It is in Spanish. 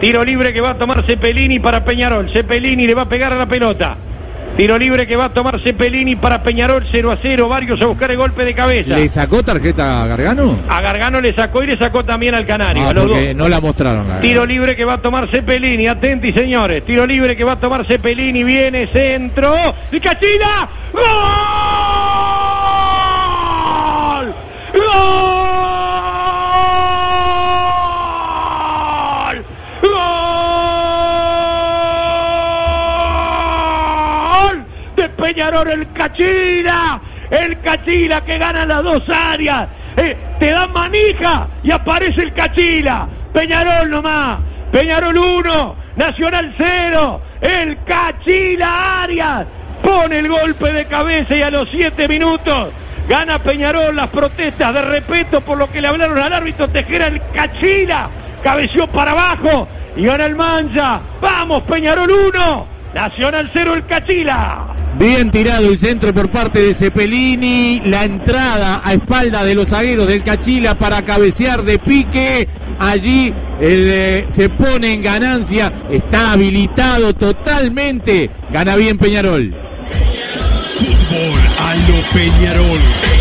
Tiro libre que va a tomar Cepelini para Peñarol. Cepelini le va a pegar a la pelota. Tiro libre que va a tomar Cepelini para Peñarol 0 a 0. Varios a buscar el golpe de cabeza. ¿Le sacó tarjeta a Gargano? A Gargano le sacó y le sacó también al Canario. Ah, a los dos. no la mostraron. Tiro libre que va a tomar Cepelini. Atenti, señores. Tiro libre que va a tomar Cepelini. Viene centro. ¡Y Cachila! ¡Gol! Peñarol el Cachila. El Cachila que gana las dos áreas. Eh, te dan manija y aparece el Cachila. Peñarol nomás. Peñarol 1, Nacional 0. El Cachila Arias pone el golpe de cabeza y a los 7 minutos gana Peñarol las protestas de respeto por lo que le hablaron al árbitro Tejera. El Cachila cabeció para abajo y gana el Mancha. Vamos, Peñarol 1, Nacional 0, el Cachila. Bien tirado el centro por parte de Cepelini. La entrada a espalda de los zagueros del Cachila para cabecear de pique. Allí eh, se pone en ganancia. Está habilitado totalmente. Gana bien Peñarol. Fútbol a lo Peñarol.